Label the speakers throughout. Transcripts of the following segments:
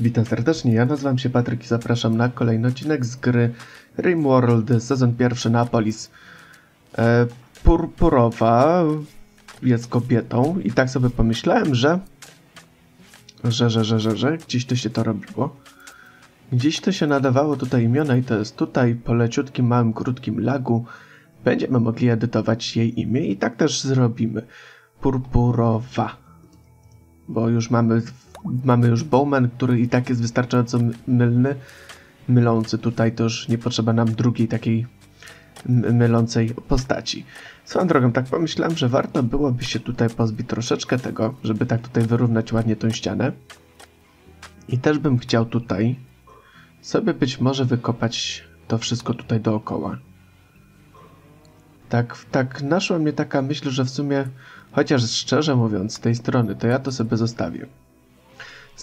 Speaker 1: Witam serdecznie, ja nazywam się Patryk i zapraszam na kolejny odcinek z gry Rimworld, sezon pierwszy Napolis. E, purpurowa jest kobietą i tak sobie pomyślałem, że że, że, że, że, że, gdzieś to się to robiło. Gdzieś to się nadawało tutaj imiona i to jest tutaj po leciutkim, małym, krótkim lagu będziemy mogli edytować jej imię i tak też zrobimy. Purpurowa. Bo już mamy mamy już Bowman, który i tak jest wystarczająco mylny, mylący tutaj, to już nie potrzeba nam drugiej takiej mylącej postaci. Swoją drogą, tak pomyślałem, że warto byłoby się tutaj pozbyć troszeczkę tego, żeby tak tutaj wyrównać ładnie tą ścianę. I też bym chciał tutaj sobie być może wykopać to wszystko tutaj dookoła. Tak, tak naszła mnie taka myśl, że w sumie, chociaż szczerze mówiąc, z tej strony, to ja to sobie zostawię.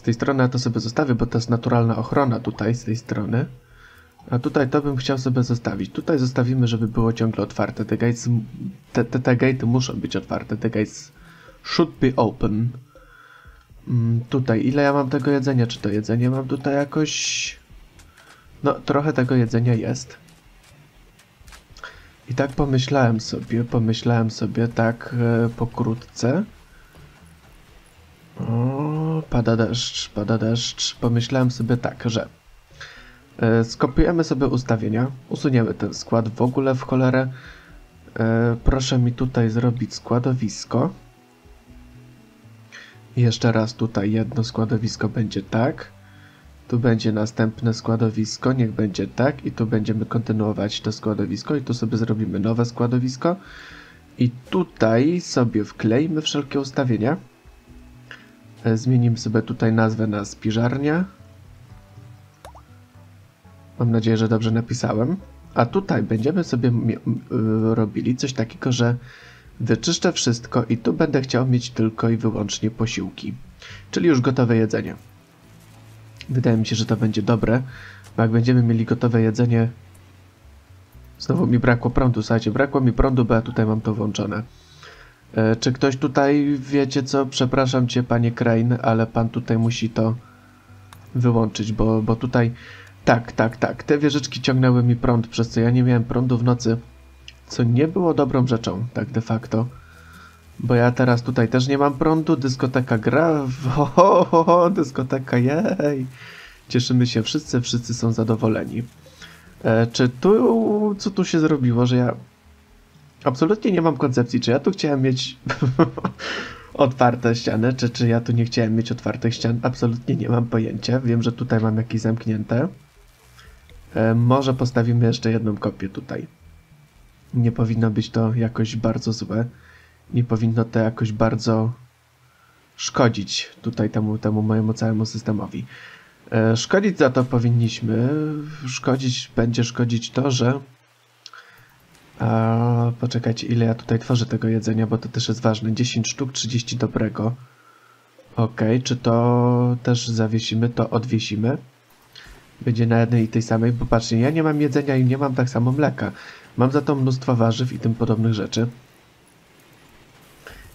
Speaker 1: Tej strony ja to sobie zostawię, bo to jest naturalna ochrona tutaj, z tej strony. A tutaj to bym chciał sobie zostawić. Tutaj zostawimy, żeby było ciągle otwarte. Te gates, te, te, te gate muszą być otwarte. Te gates should be open. Mm, tutaj, ile ja mam tego jedzenia? Czy to jedzenie mam tutaj jakoś... No, trochę tego jedzenia jest. I tak pomyślałem sobie, pomyślałem sobie tak e, pokrótce. O, pada deszcz, pada deszcz. Pomyślałem sobie tak, że e, skopiujemy sobie ustawienia, usuniemy ten skład w ogóle w cholerę. E, proszę mi tutaj zrobić składowisko. Jeszcze raz tutaj jedno składowisko będzie tak. Tu będzie następne składowisko, niech będzie tak i tu będziemy kontynuować to składowisko i tu sobie zrobimy nowe składowisko. I tutaj sobie wklejmy wszelkie ustawienia. E, zmienimy sobie tutaj nazwę na spiżarnia. Mam nadzieję, że dobrze napisałem. A tutaj będziemy sobie robili coś takiego, że wyczyszczę wszystko i tu będę chciał mieć tylko i wyłącznie posiłki. Czyli już gotowe jedzenie. Wydaje mi się, że to będzie dobre, bo jak będziemy mieli gotowe jedzenie... Znowu mi brakło prądu, słuchajcie, brakło mi prądu, bo ja tutaj mam to włączone. E, czy ktoś tutaj, wiecie co, przepraszam cię panie Crane, ale pan tutaj musi to wyłączyć, bo, bo tutaj, tak, tak, tak, te wieżyczki ciągnęły mi prąd, przez co ja nie miałem prądu w nocy, co nie było dobrą rzeczą, tak de facto. Bo ja teraz tutaj też nie mam prądu, dyskoteka gra, ho, ho, ho, ho dyskoteka, jej. Cieszymy się wszyscy, wszyscy są zadowoleni. E, czy tu, co tu się zrobiło, że ja absolutnie nie mam koncepcji, czy ja tu chciałem mieć otwarte ściany, czy, czy ja tu nie chciałem mieć otwartych ścian. Absolutnie nie mam pojęcia. Wiem, że tutaj mam jakieś zamknięte. E, może postawimy jeszcze jedną kopię tutaj. Nie powinno być to jakoś bardzo złe. Nie powinno to jakoś bardzo szkodzić tutaj temu, temu mojemu całemu systemowi. E, szkodzić za to powinniśmy. Szkodzić będzie szkodzić to, że a, poczekajcie, ile ja tutaj tworzę tego jedzenia, bo to też jest ważne. 10 sztuk, 30 dobrego. Ok, czy to też zawiesimy, to odwiesimy. Będzie na jednej i tej samej. Popatrzcie, ja nie mam jedzenia i nie mam tak samo mleka. Mam za to mnóstwo warzyw i tym podobnych rzeczy.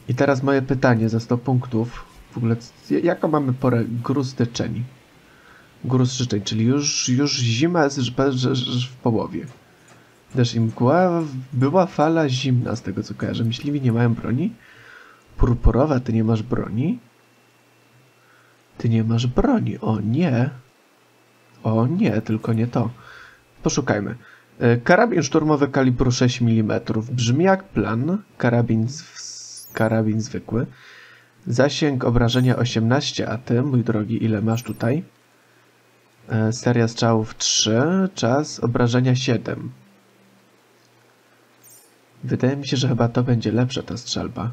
Speaker 1: I teraz moje pytanie za 100 punktów. W ogóle, jaką mamy porę? Gruz styczeń. Gruz styczeń, czyli już, już zima jest w połowie. Deszcz i mgła, była fala zimna z tego co kojarzę. Myśliwi nie mają broni? Purpurowa, ty nie masz broni? Ty nie masz broni, o nie. O nie, tylko nie to. Poszukajmy. E, karabin szturmowy kalibru 6 mm. Brzmi jak plan. Karabin, karabin zwykły. Zasięg obrażenia 18, a ty, mój drogi, ile masz tutaj? E, seria strzałów 3, czas obrażenia 7. Wydaje mi się, że chyba to będzie lepsza ta strzelba.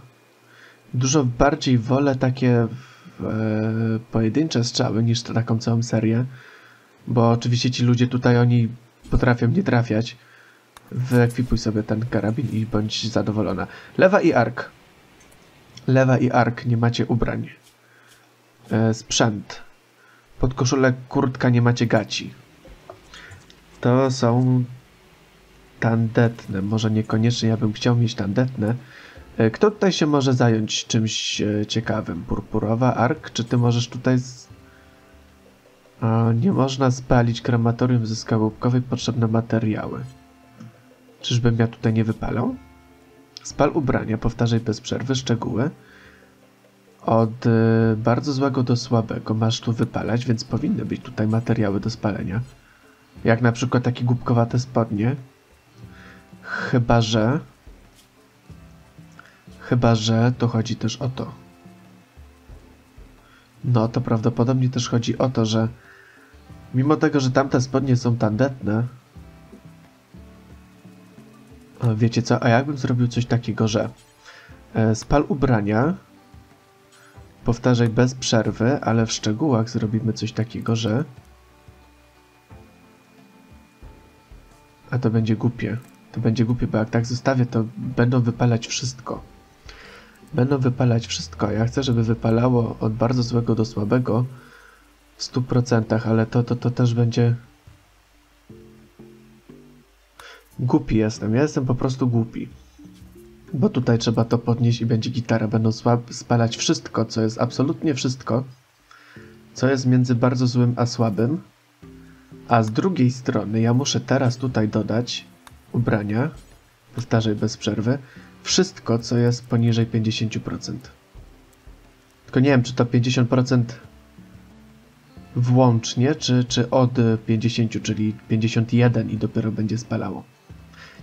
Speaker 1: Dużo bardziej wolę takie e, pojedyncze strzały niż taką całą serię. Bo oczywiście ci ludzie tutaj, oni potrafią nie trafiać. Wyekwipuj sobie ten karabin i bądź zadowolona. Lewa i ark. Lewa i ark, nie macie ubrań. E, sprzęt. Pod koszulę kurtka nie macie gaci. To są tandetne. Może niekoniecznie ja bym chciał mieć tandetne. E, kto tutaj się może zająć czymś e, ciekawym? Purpurowa Ark? Czy ty możesz tutaj... Z... A nie można spalić krematorium ze skałupkowej potrzebne materiały. Czyżbym ja tutaj nie wypalał? Spal ubrania, powtarzaj bez przerwy szczegóły. Od y, bardzo złego do słabego masz tu wypalać, więc powinny być tutaj materiały do spalenia. Jak na przykład takie głupkowate spodnie. Chyba, że... Chyba, że to chodzi też o to. No, to prawdopodobnie też chodzi o to, że mimo tego, że tamte spodnie są tandetne, wiecie co, a jakbym zrobił coś takiego, że e, spal ubrania, powtarzaj bez przerwy, ale w szczegółach zrobimy coś takiego, że a to będzie głupie. To będzie głupie, bo jak tak zostawię, to będą wypalać wszystko. Będą wypalać wszystko. Ja chcę, żeby wypalało od bardzo złego do słabego w 100%, ale to, to, to też będzie... Głupi jestem. Ja jestem po prostu głupi. Bo tutaj trzeba to podnieść i będzie gitara. Będą spalać wszystko, co jest absolutnie wszystko, co jest między bardzo złym a słabym. A z drugiej strony ja muszę teraz tutaj dodać ubrania, powtarzaj bez przerwy, wszystko, co jest poniżej 50%. Tylko nie wiem, czy to 50% włącznie, czy, czy od 50, czyli 51 i dopiero będzie spalało.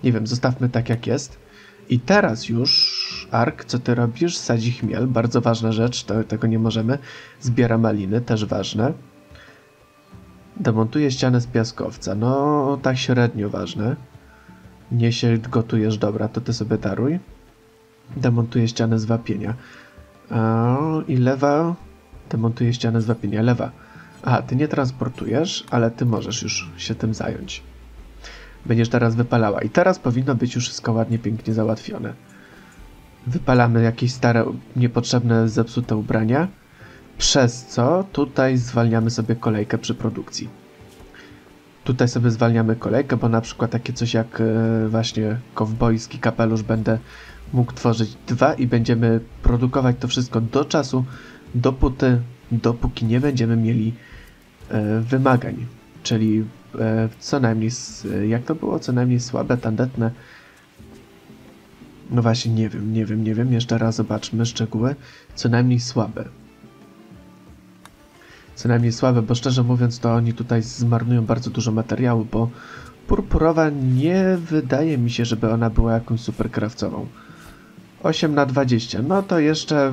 Speaker 1: Nie wiem, zostawmy tak jak jest. I teraz już, Ark, co ty robisz? Sadzi chmiel, bardzo ważna rzecz, to, tego nie możemy. Zbiera maliny, też ważne. Demontuje ścianę z piaskowca, no tak średnio ważne. Nie się gotujesz, dobra, to ty sobie daruj. Demontuje ścianę z wapienia. A, I lewa demontuje ścianę z wapienia. Lewa. Aha, ty nie transportujesz, ale ty możesz już się tym zająć. Będziesz teraz wypalała. I teraz powinno być już wszystko ładnie, pięknie załatwione. Wypalamy jakieś stare, niepotrzebne, zepsute ubrania. Przez co tutaj zwalniamy sobie kolejkę przy produkcji. Tutaj sobie zwalniamy kolejkę, bo na przykład takie coś jak e, właśnie kowbojski kapelusz będę mógł tworzyć dwa i będziemy produkować to wszystko do czasu, dopóty, dopóki nie będziemy mieli e, wymagań. Czyli e, co najmniej, jak to było, co najmniej słabe, tandetne. No właśnie, nie wiem, nie wiem, nie wiem. Jeszcze raz zobaczmy szczegóły. Co najmniej słabe co najmniej słabe, bo szczerze mówiąc to oni tutaj zmarnują bardzo dużo materiału, bo purpurowa nie wydaje mi się, żeby ona była jakąś super krawcową. 8 na 20, no to jeszcze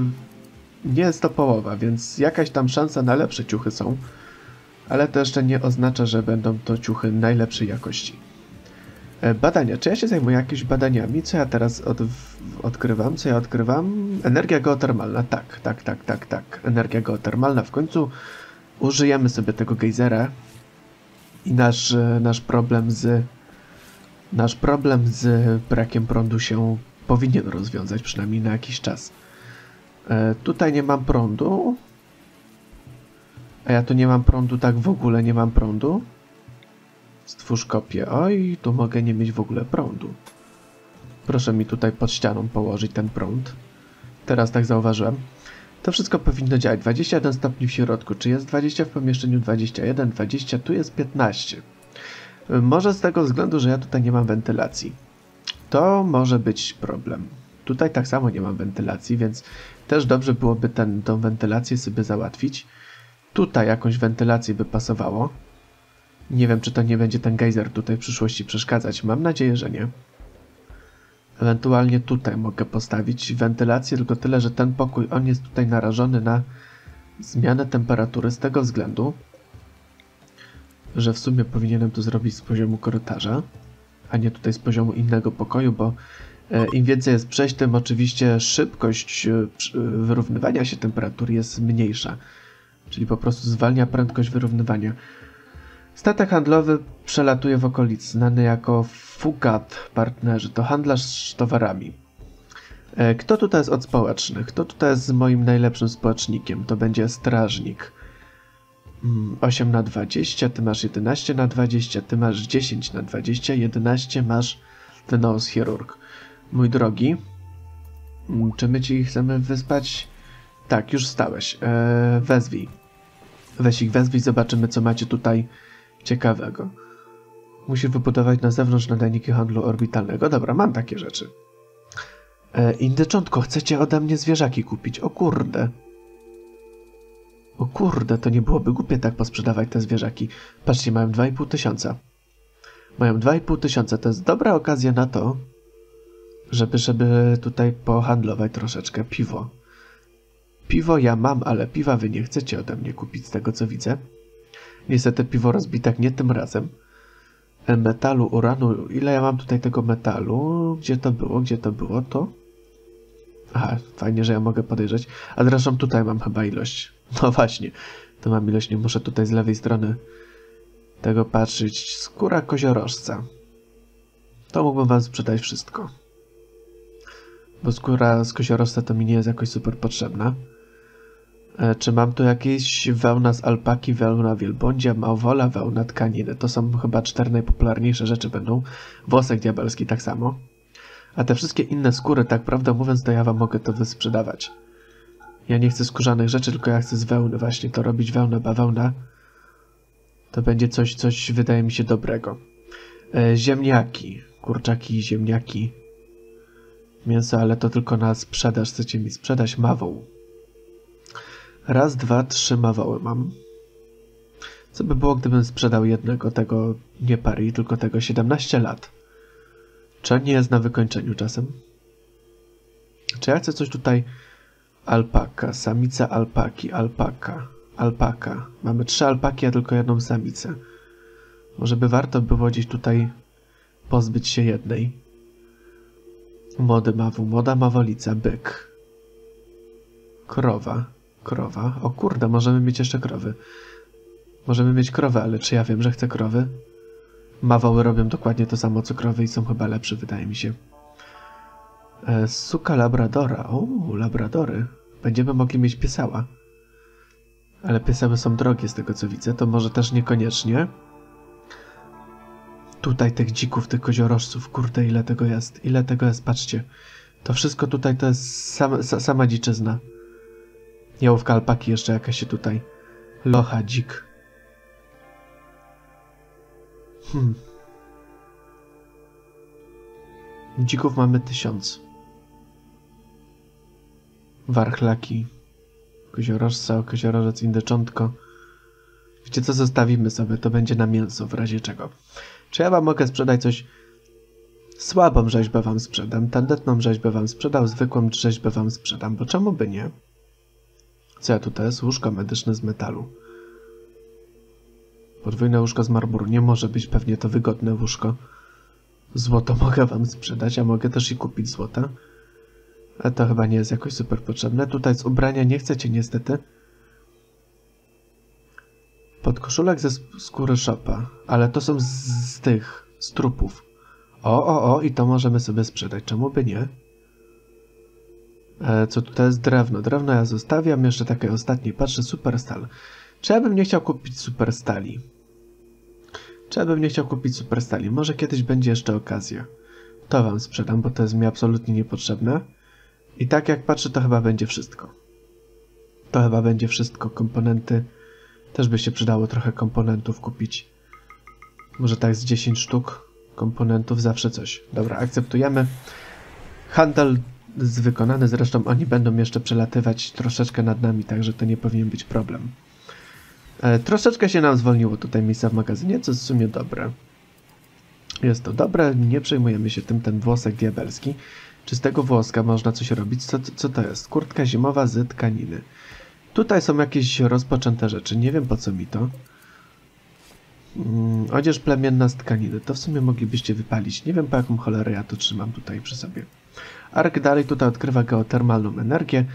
Speaker 1: nie jest to połowa, więc jakaś tam szansa na lepsze ciuchy są, ale to jeszcze nie oznacza, że będą to ciuchy najlepszej jakości. E, badania. Czy ja się zajmuję jakimiś badaniami? Co ja teraz od, odkrywam? Co ja odkrywam? Energia geotermalna. Tak, tak, tak, tak, tak. Energia geotermalna. W końcu użyjemy sobie tego gejzera i nasz, e, nasz problem z nasz problem z brakiem prądu się powinien rozwiązać, przynajmniej na jakiś czas. E, tutaj nie mam prądu. A ja tu nie mam prądu, tak w ogóle nie mam prądu. Stwórz kopię. Oj, tu mogę nie mieć w ogóle prądu. Proszę mi tutaj pod ścianą położyć ten prąd. Teraz tak zauważyłem. To wszystko powinno działać. 21 stopni w środku. Czy jest 20 w pomieszczeniu? 21, 20, tu jest 15. Może z tego względu, że ja tutaj nie mam wentylacji. To może być problem. Tutaj tak samo nie mam wentylacji, więc też dobrze byłoby ten, tą wentylację sobie załatwić. Tutaj jakąś wentylację by pasowało. Nie wiem, czy to nie będzie ten gejzer tutaj w przyszłości przeszkadzać. Mam nadzieję, że nie. Ewentualnie tutaj mogę postawić wentylację, tylko tyle, że ten pokój, on jest tutaj narażony na zmianę temperatury z tego względu, że w sumie powinienem to zrobić z poziomu korytarza, a nie tutaj z poziomu innego pokoju, bo e, im więcej jest przejść, tym oczywiście szybkość e, wyrównywania się temperatury jest mniejsza. Czyli po prostu zwalnia prędkość wyrównywania. Statek handlowy przelatuje w okolicy, znany jako Fugat partnerzy, to handlarz towarami. E, kto tutaj jest od społecznych? Kto tutaj jest moim najlepszym społecznikiem? To będzie strażnik. 8 mm, na 20, ty masz 11 na 20, ty masz 10 na 20, 11 masz ten nose chirurg. Mój drogi, mm, czy my ci chcemy wyspać? Tak, już stałeś. Eee, wezwij. Weź ich wezwij, zobaczymy co macie tutaj ciekawego. Musisz wybudować na zewnątrz nadajniki handlu orbitalnego. Dobra, mam takie rzeczy. E, indyczątko, chcecie ode mnie zwierzaki kupić? O kurde. O kurde, to nie byłoby głupie tak posprzedawać te zwierzaki. Patrzcie, mają 2,5 tysiąca. Mają 2,5 tysiąca. To jest dobra okazja na to, żeby, żeby tutaj pohandlować troszeczkę piwo. Piwo ja mam, ale piwa wy nie chcecie ode mnie kupić z tego co widzę. Niestety piwo rozbitak nie tym razem. E, metalu, uranu. Ile ja mam tutaj tego metalu? Gdzie to było? Gdzie to było? To? Aha, fajnie, że ja mogę podejrzeć. A zresztą tutaj mam chyba ilość. No właśnie, to mam ilość. Nie muszę tutaj z lewej strony tego patrzeć. Skóra koziorożca. To mógłbym wam sprzedać wszystko. Bo skóra z koziorożca to mi nie jest jakoś super potrzebna. E, czy mam tu jakieś wełna z alpaki, wełna wielbłądzia, małwola, wełna tkaniny? To są chyba cztery najpopularniejsze rzeczy będą. Włosek diabelski tak samo. A te wszystkie inne skóry, tak prawdę mówiąc, to ja wam mogę to wysprzedawać. Ja nie chcę skórzanych rzeczy, tylko ja chcę z wełny właśnie to robić, wełnę, bawełna. To będzie coś, coś wydaje mi się dobrego. E, ziemniaki, kurczaki ziemniaki. Mięso, ale to tylko na sprzedaż. Chcecie mi sprzedać mawą. Raz, dwa, trzy mawoły mam. Co by było, gdybym sprzedał jednego tego, nie pari, tylko tego 17 lat? Czy nie jest na wykończeniu czasem? Czy ja chcę coś tutaj... Alpaka, samica alpaki, alpaka, alpaka. Mamy trzy alpaki, a tylko jedną samicę. Może by warto było gdzieś tutaj pozbyć się jednej. Młody mawu, młoda mawolica, byk. Krowa. Krowa. O kurde, możemy mieć jeszcze krowy. Możemy mieć krowę, ale czy ja wiem, że chcę krowy? Mawoły robią dokładnie to samo co krowy i są chyba lepsze, wydaje mi się. E, suka labradora. O, labradory. Będziemy mogli mieć piesała. Ale piesały są drogie z tego co widzę, to może też niekoniecznie. Tutaj tych dzików, tych koziorożców, kurde ile tego jest, ile tego jest, patrzcie. To wszystko tutaj to jest sama, sama dziczyzna. Jałówka alpaki jeszcze jakaś się tutaj. Locha, dzik. Hmm. Dzików mamy tysiąc. Warchlaki. Koziorożca, koziorożec, indyczątko. Wiecie co, zostawimy sobie, to będzie na mięso w razie czego. Czy ja wam mogę sprzedać coś... Słabą rzeźbę wam sprzedam, tandetną rzeźbę wam sprzedam, zwykłą rzeźbę wam sprzedam, bo czemu by nie? Co ja tutaj jest? Łóżko medyczne z metalu. Podwójne łóżko z marmuru. Nie może być pewnie to wygodne łóżko. Złoto mogę wam sprzedać, a mogę też i kupić złota. Ale to chyba nie jest jakoś super potrzebne. Tutaj z ubrania nie chcecie niestety. Podkoszulek ze skóry szopa. Ale to są z, z tych, z trupów. O, o, o, i to możemy sobie sprzedać. Czemu by nie? E, co tutaj jest drewno. Drewno ja zostawiam. Jeszcze takie ostatnie. Patrzę, super stal. Czy ja bym nie chciał kupić super stali? Czy ja bym nie chciał kupić super stali? Może kiedyś będzie jeszcze okazja. To wam sprzedam, bo to jest mi absolutnie niepotrzebne. I tak jak patrzę, to chyba będzie wszystko. To chyba będzie wszystko. Komponenty. Też by się przydało trochę komponentów kupić. Może tak z 10 sztuk komponentów, zawsze coś. Dobra, akceptujemy. Handel jest wykonany, zresztą oni będą jeszcze przelatywać troszeczkę nad nami, także to nie powinien być problem. E, troszeczkę się nam zwolniło tutaj miejsca w magazynie, co jest w sumie dobre. Jest to dobre, nie przejmujemy się tym, ten włosek diabelski. Czy z tego włoska można coś robić? Co, co to jest? Kurtka zimowa z tkaniny. Tutaj są jakieś rozpoczęte rzeczy, nie wiem po co mi to. Mm, odzież plemienna z tkaniny, to w sumie moglibyście wypalić. Nie wiem po jaką cholerę ja to trzymam tutaj przy sobie. Ark dalej tutaj odkrywa geotermalną energię.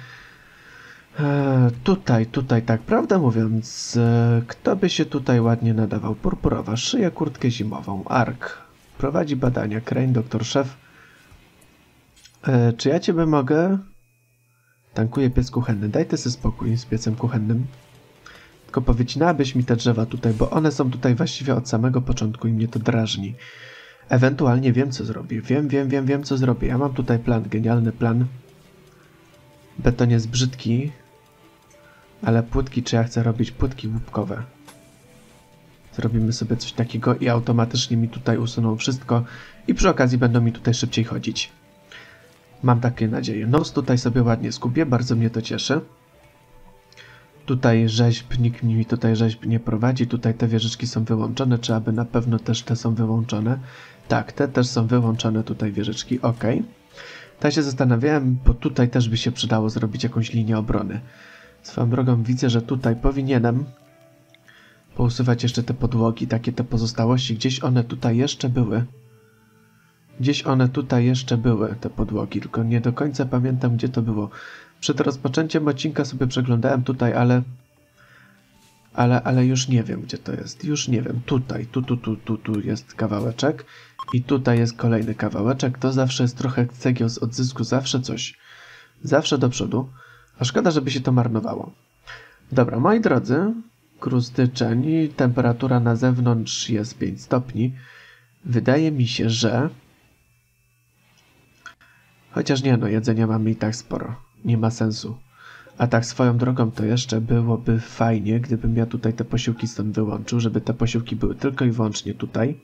Speaker 1: E, tutaj, tutaj, tak, prawdę mówiąc, e, kto by się tutaj ładnie nadawał? Purpurowa, szyję kurtkę zimową. Ark prowadzi badania. Crane, doktor szef. E, czy ja ciebie mogę? Tankuję piec kuchenny. Daj ty sobie spokój z piecem kuchennym. Tylko powycinałabyś mi te drzewa tutaj, bo one są tutaj właściwie od samego początku i mnie to drażni. Ewentualnie wiem, co zrobię. Wiem, wiem, wiem, wiem, co zrobię. Ja mam tutaj plan, genialny plan. Beton jest brzydki, Ale płytki, czy ja chcę robić płytki łupkowe? Zrobimy sobie coś takiego i automatycznie mi tutaj usuną wszystko i przy okazji będą mi tutaj szybciej chodzić. Mam takie nadzieje. Nos tutaj sobie ładnie skupię, bardzo mnie to cieszy. Tutaj rzeźb, nikt mi tutaj rzeźb nie prowadzi, tutaj te wieżyczki są wyłączone, czy aby na pewno też te są wyłączone. Tak, te też są wyłączone tutaj wieżyczki, ok. Tak się zastanawiałem, bo tutaj też by się przydało zrobić jakąś linię obrony. Swoją drogą widzę, że tutaj powinienem pousuwać jeszcze te podłogi, takie te pozostałości. Gdzieś one tutaj jeszcze były. Gdzieś one tutaj jeszcze były, te podłogi, tylko nie do końca pamiętam, gdzie to było. Przed rozpoczęciem odcinka sobie przeglądałem tutaj, ale... Ale, ale już nie wiem, gdzie to jest. Już nie wiem. Tutaj, tu, tu, tu, tu, tu jest kawałeczek. I tutaj jest kolejny kawałeczek. To zawsze jest trochę cegieł z odzysku. Zawsze coś. Zawsze do przodu. A szkoda, żeby się to marnowało. Dobra, moi drodzy. Krustyczeń. Temperatura na zewnątrz jest 5 stopni. Wydaje mi się, że... Chociaż nie, no jedzenia mamy i tak sporo. Nie ma sensu. A tak swoją drogą to jeszcze byłoby fajnie, gdybym ja tutaj te posiłki stąd wyłączył, żeby te posiłki były tylko i wyłącznie tutaj.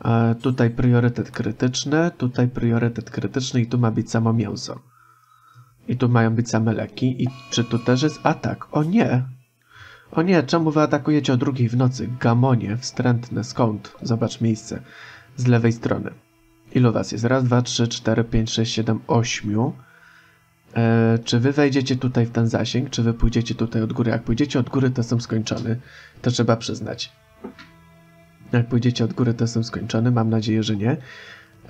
Speaker 1: A tutaj priorytet krytyczny, tutaj priorytet krytyczny i tu ma być samo mięso. I tu mają być same leki. I czy tu też jest atak? O nie! O nie, czemu wy atakujecie o drugiej w nocy? Gamonie, wstrętne, skąd? Zobacz miejsce. Z lewej strony. Ilu was jest? Raz, dwa, trzy, cztery, pięć, sześć, siedem, ośmiu. E, czy wy wejdziecie tutaj w ten zasięg, czy wy pójdziecie tutaj od góry? Jak pójdziecie od góry, to są skończony. To trzeba przyznać. Jak pójdziecie od góry, to są skończony. Mam nadzieję, że nie.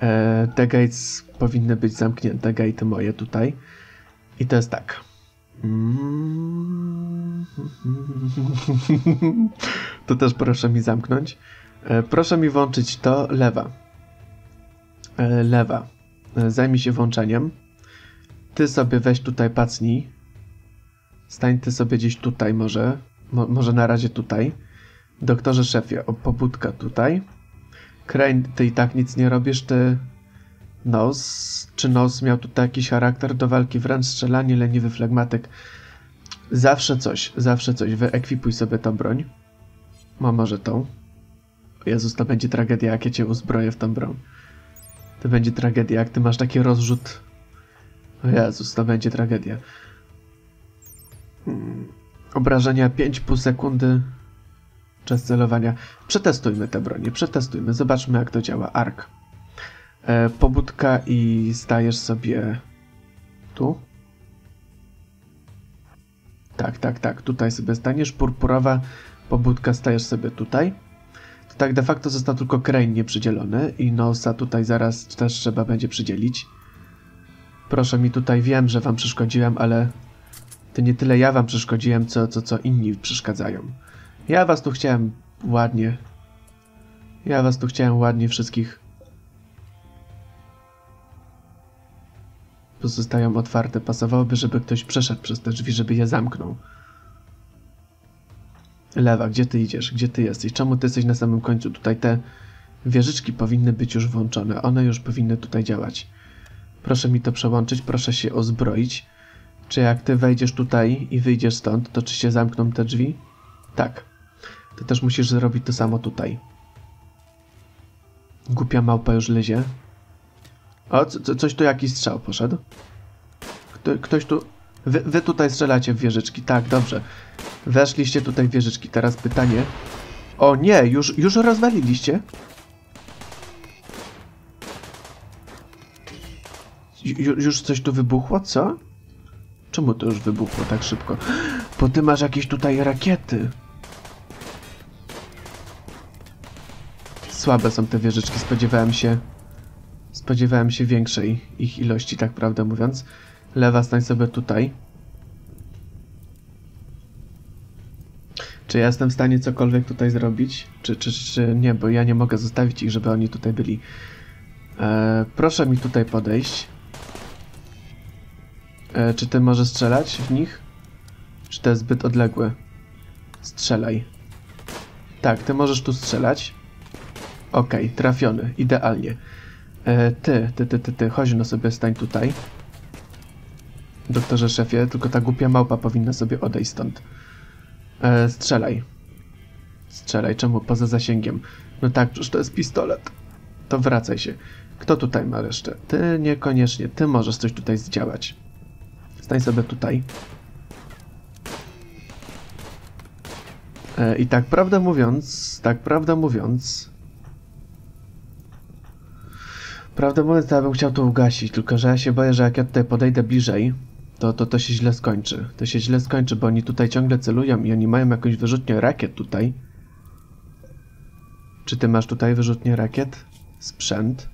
Speaker 1: E, te gates powinny być zamknięte, gate moje tutaj. I to jest tak. To też proszę mi zamknąć. E, proszę mi włączyć to lewa. E, lewa. E, zajmij się włączeniem. Ty sobie weź tutaj pacnij. Stań ty sobie gdzieś tutaj może. Mo może na razie tutaj. Doktorze szefie, o, pobudka tutaj. Crane, ty i tak nic nie robisz, ty... Nos. Czy Nos miał tutaj jakiś charakter do walki wręcz strzelanie, leniwy flegmatyk. Zawsze coś, zawsze coś. Wyekwipuj sobie tą broń. Ma może tą. Jezus, to będzie tragedia, jak ja cię uzbroję w tą broń. To będzie tragedia, jak ty masz taki rozrzut. O Jezus, to będzie tragedia. Hmm. Obrażenia 5,5 sekundy. Czas celowania. Przetestujmy te bronie, przetestujmy. Zobaczmy, jak to działa. Ark. E, pobudka i stajesz sobie tu. Tak, tak, tak. Tutaj sobie staniesz. Purpurowa pobudka stajesz sobie tutaj. To tak de facto został tylko Crane nieprzydzielony i Nosa tutaj zaraz też trzeba będzie przydzielić. Proszę mi tutaj, wiem, że wam przeszkodziłem, ale to nie tyle ja wam przeszkodziłem, co, co, co inni przeszkadzają. Ja was tu chciałem ładnie. Ja was tu chciałem ładnie wszystkich. Pozostają otwarte. Pasowałoby, żeby ktoś przeszedł przez te drzwi, żeby je zamknął. Lewa, gdzie ty idziesz? Gdzie ty jesteś? Czemu ty jesteś na samym końcu? Tutaj te wieżyczki powinny być już włączone. One już powinny tutaj działać. Proszę mi to przełączyć, proszę się ozbroić. Czy jak ty wejdziesz tutaj i wyjdziesz stąd, to czy się zamkną te drzwi? Tak. Ty też musisz zrobić to samo tutaj. Głupia małpa już lezie. O, co, coś tu jakiś strzał poszedł. Kto, ktoś tu... Wy, wy tutaj strzelacie w wieżyczki. Tak, dobrze. Weszliście tutaj w wieżyczki. Teraz pytanie. O nie, już, już rozwaliliście? Ju, już coś tu wybuchło, co? Czemu to już wybuchło tak szybko? Bo ty masz jakieś tutaj rakiety. Słabe są te wieżyczki, spodziewałem się... Spodziewałem się większej ich ilości, tak prawdę mówiąc. Lewa, stań sobie tutaj. Czy ja jestem w stanie cokolwiek tutaj zrobić? Czy, czy, czy nie, bo ja nie mogę zostawić ich, żeby oni tutaj byli. E, proszę mi tutaj podejść. E, czy ty możesz strzelać w nich? Czy to jest zbyt odległe? Strzelaj. Tak, ty możesz tu strzelać. Okej, okay, trafiony, idealnie. E, ty, ty, ty, ty, ty, chodź no sobie stań tutaj. doktorze szefie, tylko ta głupia małpa powinna sobie odejść stąd. E, strzelaj. Strzelaj, czemu? Poza zasięgiem. No tak, przecież to jest pistolet. To wracaj się. Kto tutaj ma resztę? Ty niekoniecznie. Ty możesz coś tutaj zdziałać. Stań sobie tutaj. E, I tak prawdę mówiąc, tak prawdę mówiąc... Prawdę mówiąc, ja bym chciał to ugasić, tylko że ja się boję, że jak ja tutaj podejdę bliżej, to, to to się źle skończy. To się źle skończy, bo oni tutaj ciągle celują i oni mają jakąś wyrzutnię rakiet tutaj. Czy ty masz tutaj wyrzutnię rakiet? Sprzęt.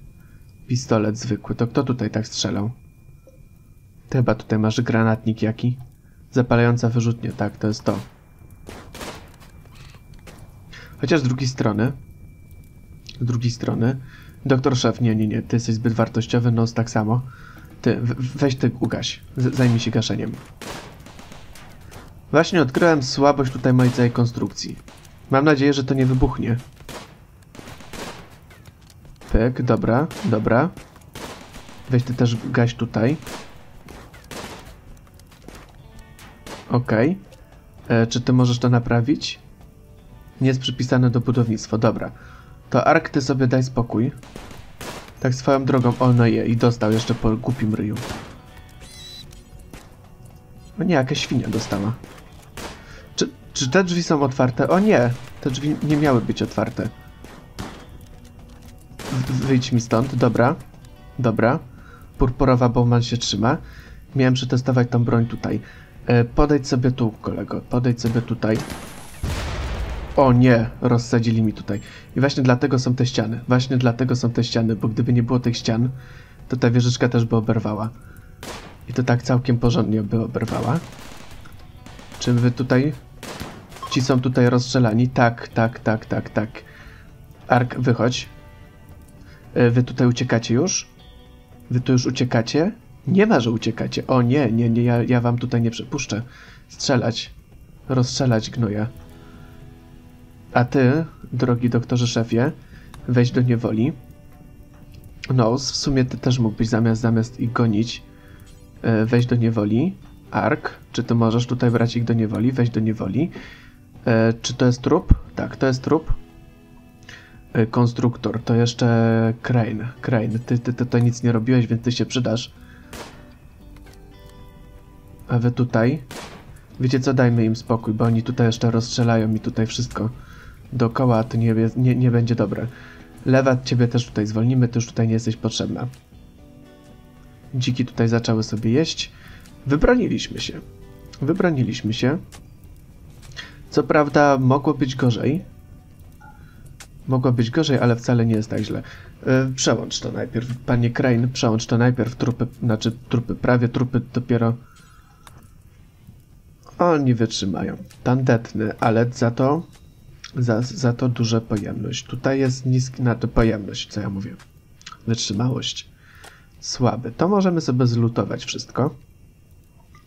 Speaker 1: Pistolet zwykły. To kto tutaj tak strzelał? Ty chyba tutaj masz granatnik jaki? Zapalająca wyrzutnia. Tak, to jest to. Chociaż z drugiej strony... Z drugiej strony... Doktor szef, nie, nie, nie. Ty jesteś zbyt wartościowy, nos tak samo. Ty, weź ty ugaś. Z zajmij się gaszeniem. Właśnie odkryłem słabość tutaj mojej całej konstrukcji. Mam nadzieję, że to nie wybuchnie. Pyk, dobra, dobra. Weź ty też gaś tutaj. Okej. Okay. E, czy ty możesz to naprawić? Nie jest przypisane do budownictwa, dobra. To Ark, ty sobie daj spokój. Tak swoją drogą, o no je, i dostał jeszcze po głupim ryju. O nie, jakaś świnia dostała. Czy, czy te drzwi są otwarte? O nie, te drzwi nie miały być otwarte. Wyjdź mi stąd, dobra. Dobra. Purpurowa Bowman się trzyma. Miałem przetestować tą broń tutaj. E, podejdź sobie tu, kolego. Podejdź sobie tutaj. O nie, rozsadzili mi tutaj. I właśnie dlatego są te ściany. Właśnie dlatego są te ściany, bo gdyby nie było tych ścian, to ta wieżyczka też by oberwała. I to tak całkiem porządnie by oberwała. Czy wy tutaj... Ci są tutaj rozstrzelani? Tak, tak, tak, tak, tak. Ark, wychodź. E, wy tutaj uciekacie już? Wy tu już uciekacie? Nie ma, że uciekacie. O nie, nie, nie, ja, ja wam tutaj nie przepuszczę. Strzelać. Rozstrzelać gnoja. A ty, drogi doktorze szefie, weź do niewoli. No, w sumie ty też mógłbyś zamiast, zamiast ich gonić, e, wejść do niewoli. Ark, czy ty możesz tutaj brać ich do niewoli? Weź do niewoli. E, czy to jest trup? Tak, to jest trup. E, konstruktor, to jeszcze Crane. Crane, ty, ty tutaj nic nie robiłeś, więc ty się przydasz. A wy tutaj? Wiecie co, dajmy im spokój, bo oni tutaj jeszcze rozstrzelają mi tutaj wszystko dookoła, to nie, nie, nie będzie dobre. Lewa, ciebie też tutaj zwolnimy, ty już tutaj nie jesteś potrzebna. Dziki tutaj zaczęły sobie jeść. Wybroniliśmy się. Wybroniliśmy się. Co prawda mogło być gorzej. Mogło być gorzej, ale wcale nie jest tak źle. Yy, przełącz to najpierw. Panie Crane, przełącz to najpierw. Trupy, znaczy trupy, prawie trupy dopiero... Oni wytrzymają. Tandetny, ale za to za, za to duża pojemność. Tutaj jest niski na to pojemność, co ja mówię. Wytrzymałość. Słaby. To możemy sobie zlutować wszystko.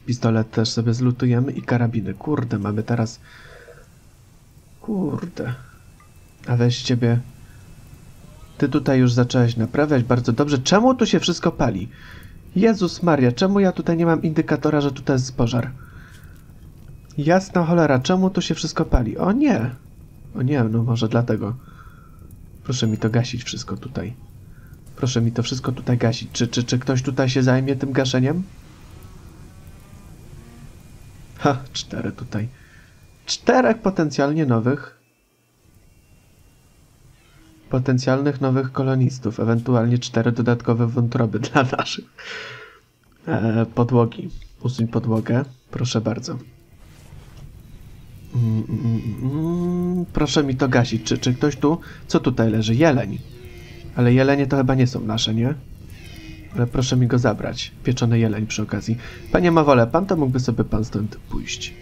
Speaker 1: Pistolet też sobie zlutujemy i karabiny. Kurde, mamy teraz... Kurde. A weź ciebie... Ty tutaj już zacząłeś naprawiać bardzo dobrze. Czemu tu się wszystko pali? Jezus Maria, czemu ja tutaj nie mam indykatora, że tutaj jest pożar? Jasna cholera, czemu tu się wszystko pali? O nie! O nie, no może dlatego. Proszę mi to gasić wszystko tutaj. Proszę mi to wszystko tutaj gasić. Czy, czy, czy ktoś tutaj się zajmie tym gaszeniem? Ha, cztery tutaj. Czterech potencjalnie nowych. Potencjalnych nowych kolonistów. Ewentualnie cztery dodatkowe wątroby dla naszych. E, podłogi. Usuń podłogę. Proszę bardzo. Mm, mm, proszę mi to gasić. Czy, czy ktoś tu... Co tutaj leży? Jeleń. Ale jelenie to chyba nie są nasze, nie? Ale proszę mi go zabrać. Pieczony jeleń przy okazji. Panie Mawole, pan to mógłby sobie pan stąd pójść.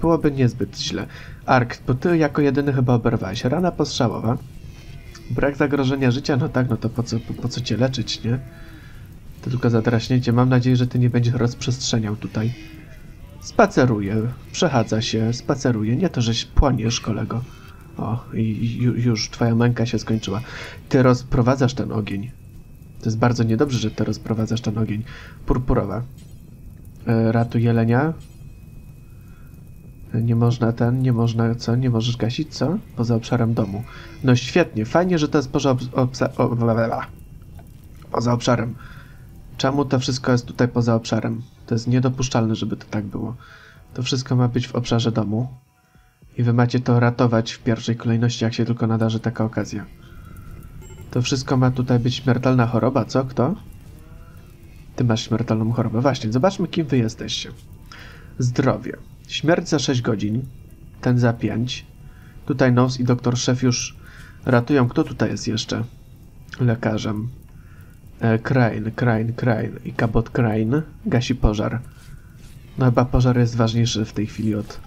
Speaker 1: Byłoby niezbyt źle. Ark, bo ty jako jedyny chyba oberwałeś. Rana postrzałowa. Brak zagrożenia życia? No tak, no to po co, po, po co cię leczyć, nie? To tylko zadraśnięcie. Mam nadzieję, że ty nie będziesz rozprzestrzeniał tutaj. Spaceruje, przechadza się, spaceruje. Nie to, żeś płoniesz, kolego. O, i już twoja męka się skończyła. Ty rozprowadzasz ten ogień. To jest bardzo niedobrze, że ty rozprowadzasz ten ogień. Purpurowa. E, ratuj jelenia. E, Nie można ten, nie można co? Nie możesz gasić, co? Poza obszarem domu. No świetnie, fajnie, że to jest poza, obs- obsa- o, poza obszarem. Czemu to wszystko jest tutaj poza obszarem? To jest niedopuszczalne, żeby to tak było. To wszystko ma być w obszarze domu. I wy macie to ratować w pierwszej kolejności, jak się tylko nadarzy taka okazja. To wszystko ma tutaj być śmiertelna choroba, co? Kto? Ty masz śmiertelną chorobę. Właśnie, zobaczmy, kim wy jesteście. Zdrowie. Śmierć za 6 godzin. Ten za 5. Tutaj Nose i doktor Szef już ratują. Kto tutaj jest jeszcze? Lekarzem. E, Crane, Crane, Crane i Cabot Crane gasi pożar. No chyba pożar jest ważniejszy w tej chwili od...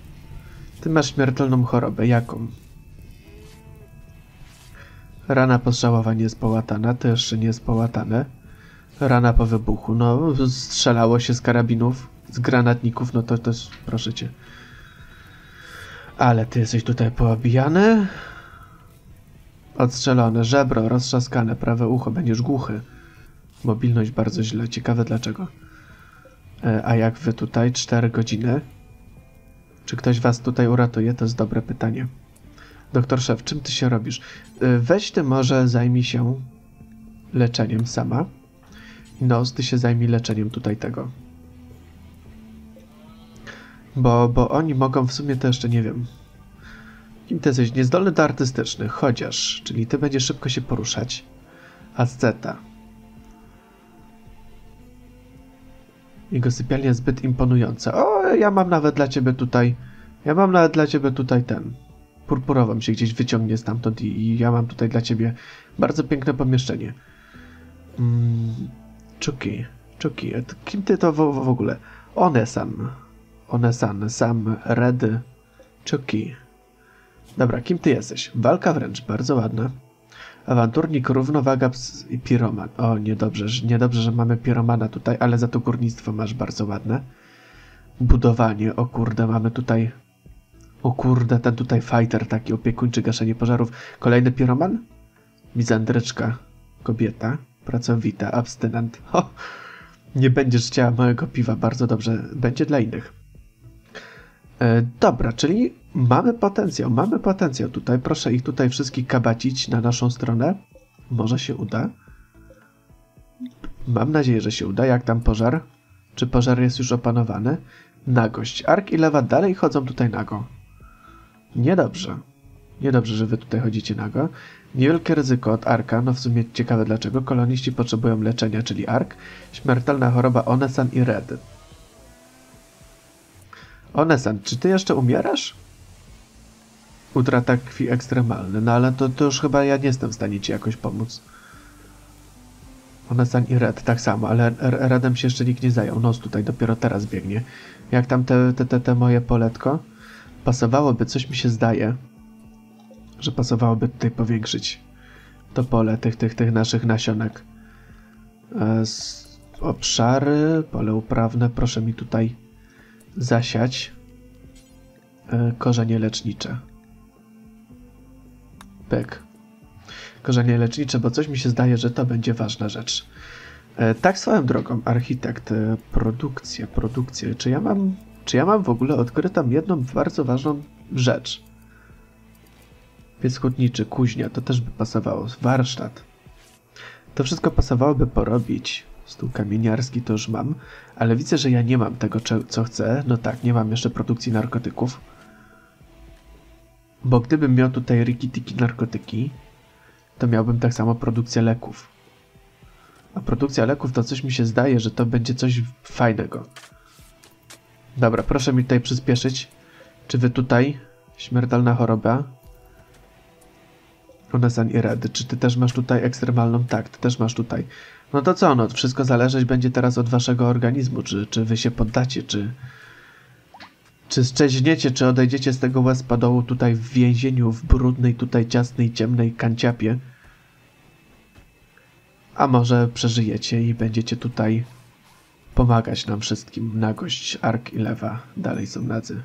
Speaker 1: Ty masz śmiertelną chorobę. Jaką? Rana postrzałowa nie jest połatana. To jeszcze nie jest połatane. Rana po wybuchu. No, strzelało się z karabinów, z granatników. No to jest... Proszę cię. Ale ty jesteś tutaj poobijany. Odstrzelone. Żebro roztrzaskane. Prawe ucho. Będziesz głuchy. Mobilność bardzo źle. Ciekawe dlaczego. E, A jak wy tutaj? 4 godziny. Czy ktoś was tutaj uratuje? To jest dobre pytanie. Doktor Szef, czym ty się robisz? E, Weź ty może zajmij się leczeniem sama. No, ty się zajmij leczeniem tutaj tego. Bo, bo oni mogą w sumie to jeszcze nie wiem. Kim ty jesteś? Niezdolny do artystycznych, chociaż, czyli ty będziesz szybko się poruszać. Asceta. Jego sypialnia zbyt imponująca. O, ja mam nawet dla ciebie tutaj. Ja mam nawet dla ciebie tutaj ten. Purpurową się gdzieś wyciągnie stamtąd i, i ja mam tutaj dla ciebie bardzo piękne pomieszczenie. Mm, Czuki, Czuki, kim ty to w, w ogóle? Onesan. Onesan, Sam, Red, Czuki. Dobra, kim ty jesteś? Walka wręcz, bardzo ładna. Awanturnik, równowaga i piroman. O, niedobrze, niedobrze, że mamy piromana tutaj, ale za to górnictwo masz bardzo ładne. Budowanie, o kurde, mamy tutaj... O kurde, ten tutaj fighter taki, opiekuńczy, gaszenie pożarów. Kolejny piroman? Mizandryczka, kobieta, pracowita, abstynent. Ho, nie będziesz chciała małego piwa, bardzo dobrze, będzie dla innych. E, dobra, czyli mamy potencjał, mamy potencjał tutaj. Proszę ich tutaj wszystkich kabacić na naszą stronę. Może się uda. Mam nadzieję, że się uda. Jak tam pożar? Czy pożar jest już opanowany? Nagość. Ark i Lewa dalej chodzą tutaj nago. Niedobrze. Niedobrze, że wy tutaj chodzicie nago. Niewielkie ryzyko od Arka, no w sumie ciekawe dlaczego. Koloniści potrzebują leczenia, czyli Ark. Śmiertelna choroba Onesan i Red. Onesan, czy ty jeszcze umierasz? Utrata krwi ekstremalny, no ale to, to już chyba ja nie jestem w stanie ci jakoś pomóc. Onesan i Red tak samo, ale Redem się jeszcze nikt nie zajął. Nos tutaj dopiero teraz biegnie. Jak tam te, te, te, te moje poletko? Pasowałoby, coś mi się zdaje, że pasowałoby tutaj powiększyć to pole tych, tych, tych naszych nasionek. E, obszary, pole uprawne, proszę mi tutaj zasiać e, korzenie lecznicze. Pyk. Korzenie lecznicze, bo coś mi się zdaje, że to będzie ważna rzecz. E, tak swoją drogą, architekt, e, produkcja, produkcja. Czy ja mam, czy ja mam w ogóle odkrytą jedną bardzo ważną rzecz? Piec hutniczy, kuźnia, to też by pasowało. Warsztat. To wszystko pasowałoby porobić. Stół kamieniarski to już mam, ale widzę, że ja nie mam tego, co chcę. No tak, nie mam jeszcze produkcji narkotyków. Bo gdybym miał tutaj rikitiki narkotyki, to miałbym tak samo produkcję leków. A produkcja leków to coś mi się zdaje, że to będzie coś fajnego. Dobra, proszę mi tutaj przyspieszyć. Czy wy tutaj, śmiertelna choroba, Onesan i Red, czy ty też masz tutaj ekstremalną? Tak, ty też masz tutaj. No to co, no wszystko zależeć będzie teraz od waszego organizmu, czy, czy wy się poddacie, czy... Czy szczeźniecie, czy odejdziecie z tego łezpadołu tutaj w więzieniu, w brudnej, tutaj ciasnej, ciemnej kanciapie? A może przeżyjecie i będziecie tutaj pomagać nam wszystkim. Nagość, Ark i Lewa dalej są nadzy.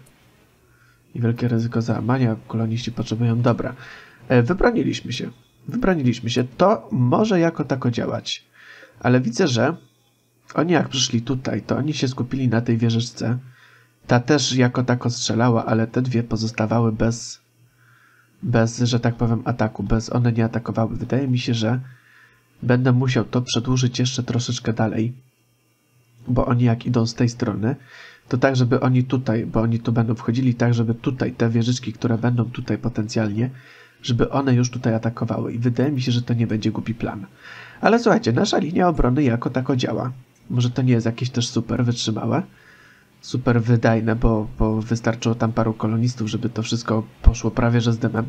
Speaker 1: I wielkie ryzyko załamania. Koloniści potrzebują dobra. E, Wybroniliśmy się. Wybroniliśmy się. To może jako tako działać. Ale widzę, że oni jak przyszli tutaj, to oni się skupili na tej wieżyczce. Ta też jako tako strzelała, ale te dwie pozostawały bez, bez, że tak powiem, ataku. Bez, one nie atakowały. Wydaje mi się, że będę musiał to przedłużyć jeszcze troszeczkę dalej. Bo oni jak idą z tej strony, to tak, żeby oni tutaj, bo oni tu będą wchodzili tak, żeby tutaj te wieżyczki, które będą tutaj potencjalnie, żeby one już tutaj atakowały. I wydaje mi się, że to nie będzie głupi plan. Ale słuchajcie, nasza linia obrony jako tako działa. Może to nie jest jakieś też super wytrzymałe, super wydajne, bo, bo wystarczyło tam paru kolonistów, żeby to wszystko poszło prawie że z dymem.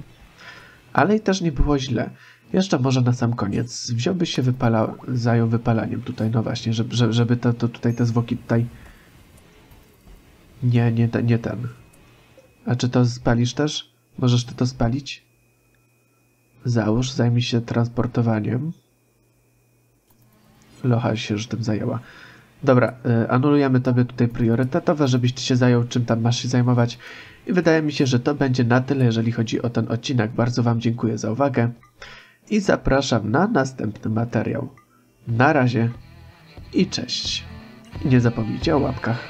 Speaker 1: Ale i też nie było źle. Jeszcze może na sam koniec wziąłbyś się wypala, zajął wypalaniem tutaj, no właśnie, żeby, żeby to, to tutaj te zwłoki tutaj... Nie, nie, nie ten. A czy to spalisz też? Możesz ty to spalić? Załóż, zajmij się transportowaniem. Locha się już tym zajęła. Dobra, y, anulujemy tobie tutaj priorytetowe, żebyś ty się zajął czym tam masz się zajmować. I wydaje mi się, że to będzie na tyle, jeżeli chodzi o ten odcinek. Bardzo wam dziękuję za uwagę i zapraszam na następny materiał. Na razie i cześć. Nie zapomnijcie o łapkach.